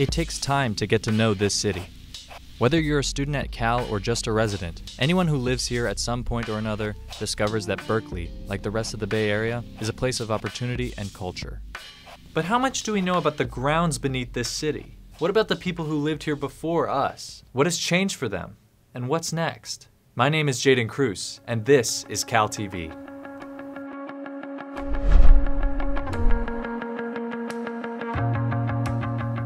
It takes time to get to know this city. Whether you're a student at Cal or just a resident, anyone who lives here at some point or another discovers that Berkeley, like the rest of the Bay Area, is a place of opportunity and culture. But how much do we know about the grounds beneath this city? What about the people who lived here before us? What has changed for them? And what's next? My name is Jaydon Krooss, and this is Cal TV.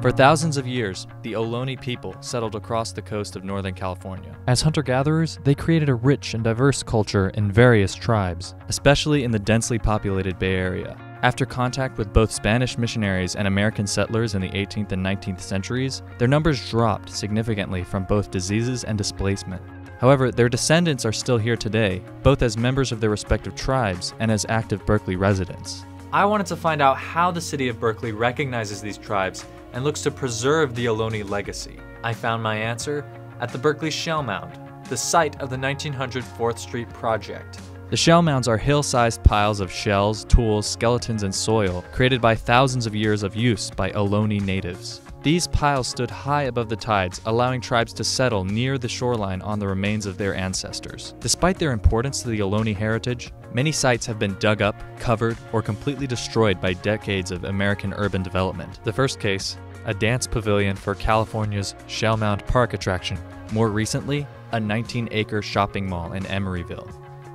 For thousands of years, the Ohlone people settled across the coast of Northern California. As hunter gatherers, they created a rich and diverse culture in various tribes, especially in the densely populated Bay Area. After contact with both Spanish missionaries and American settlers in the 18th and 19th centuries, their numbers dropped significantly from both diseases and displacement. However, their descendants are still here today, both as members of their respective tribes and as active Berkeley residents. I wanted to find out how the city of Berkeley recognizes these tribes and looks to preserve the Ohlone legacy. I found my answer at the Berkeley Shell Mound, the site of the 1900 4th Street project. The shell mounds are hill-sized piles of shells, tools, skeletons, and soil created by thousands of years of use by Ohlone natives. These piles stood high above the tides, allowing tribes to settle near the shoreline on the remains of their ancestors. Despite their importance to the Ohlone heritage, many sites have been dug up, covered, or completely destroyed by decades of American urban development. The first case, a dance pavilion for California's Shell Mound Park attraction. More recently, a 19 acre shopping mall in Emeryville.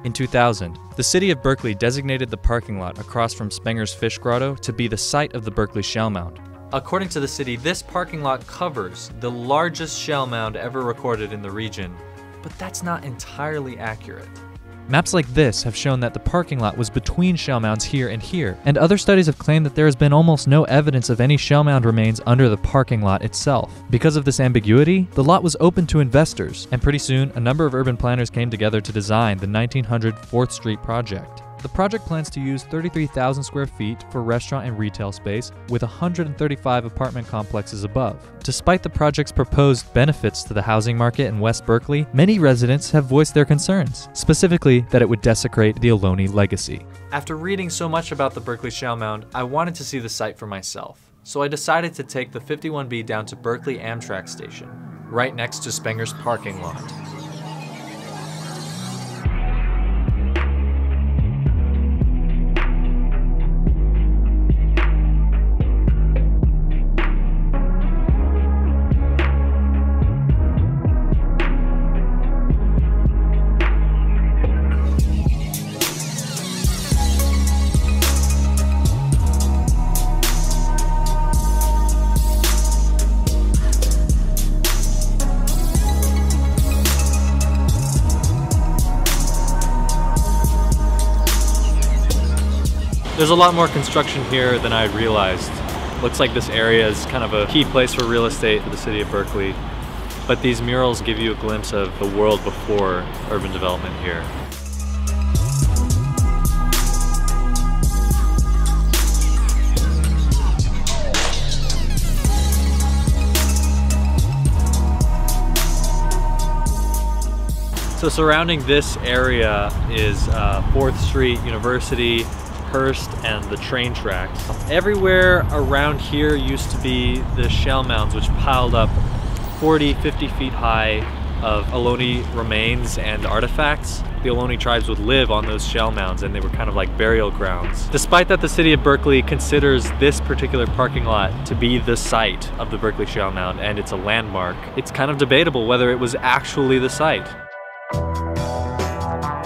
In 2000, the city of Berkeley designated the parking lot across from Spenger's Fish Grotto to be the site of the Berkeley Shell Mound. According to the city, this parking lot covers the largest shell mound ever recorded in the region, but that's not entirely accurate. Maps like this have shown that the parking lot was between shell mounds here and here, and other studies have claimed that there has been almost no evidence of any shell mound remains under the parking lot itself. Because of this ambiguity, the lot was open to investors, and pretty soon a number of urban planners came together to design the 1900 4th Street project. The project plans to use 33,000 square feet for restaurant and retail space, with 135 apartment complexes above. Despite the project's proposed benefits to the housing market in West Berkeley, many residents have voiced their concerns, specifically that it would desecrate the Ohlone legacy. After reading so much about the Berkeley Shell Mound, I wanted to see the site for myself. So I decided to take the 51B down to Berkeley Amtrak station, right next to Spenger's parking lot. There's a lot more construction here than I realized. Looks like this area is kind of a key place for real estate for the city of Berkeley. But these murals give you a glimpse of the world before urban development here. So surrounding this area is uh, 4th Street University, Hearst and the train tracks. Everywhere around here used to be the shell mounds which piled up 40, 50 feet high of Ohlone remains and artifacts. The Ohlone tribes would live on those shell mounds and they were kind of like burial grounds. Despite that the city of Berkeley considers this particular parking lot to be the site of the Berkeley Shell Mound and it's a landmark, it's kind of debatable whether it was actually the site.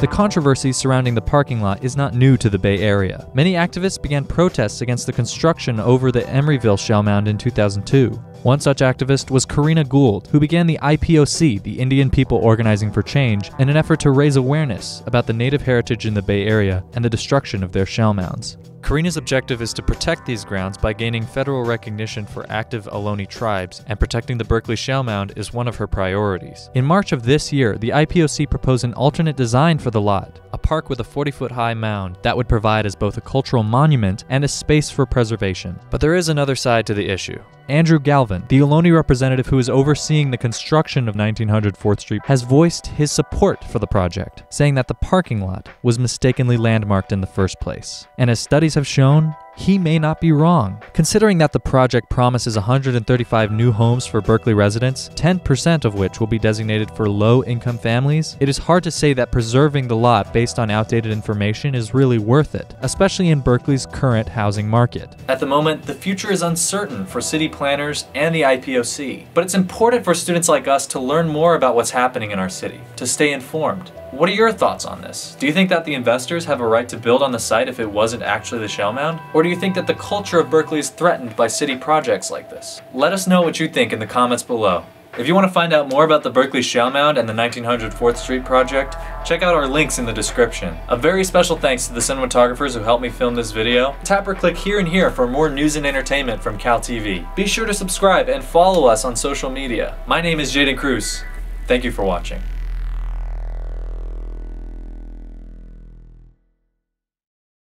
The controversy surrounding the parking lot is not new to the Bay Area. Many activists began protests against the construction over the Emeryville shell mound in 2002. One such activist was Corrina Gould, who began the IPOC, the Indian People Organizing for Change, in an effort to raise awareness about the native heritage in the Bay Area and the destruction of their shell mounds. Corrina's objective is to protect these grounds by gaining federal recognition for active Ohlone tribes, and protecting the Berkeley Shell Mound is one of her priorities. In March of this year, the IPOC proposed an alternate design for the lot, a park with a 40 foot high mound that would provide as both a cultural monument and a space for preservation. But there is another side to the issue. Andrew Galvin, the Ohlone representative who is overseeing the construction of 1900 4th Street, has voiced his support for the project, saying that the parking lot was mistakenly landmarked in the first place. And as studies have shown, he may not be wrong. Considering that the project promises 135 new homes for Berkeley residents, 10% of which will be designated for low income families, it is hard to say that preserving the lot based on outdated information is really worth it, especially in Berkeley's current housing market. At the moment, the future is uncertain for city planners and the IPOC, but it's important for students like us to learn more about what's happening in our city, to stay informed. What are your thoughts on this? Do you think that the investors have a right to build on the site if it wasn't actually the shell mound? Or do you think that the culture of Berkeley is threatened by city projects like this? Let us know what you think in the comments below. If you want to find out more about the Berkeley Shell Mound and the 1900 4th Street project, check out our links in the description. A very special thanks to the cinematographers who helped me film this video. Tap or click here and here for more news and entertainment from Cal TV. Be sure to subscribe and follow us on social media. My name is Jaydon Krooss. Thank you for watching.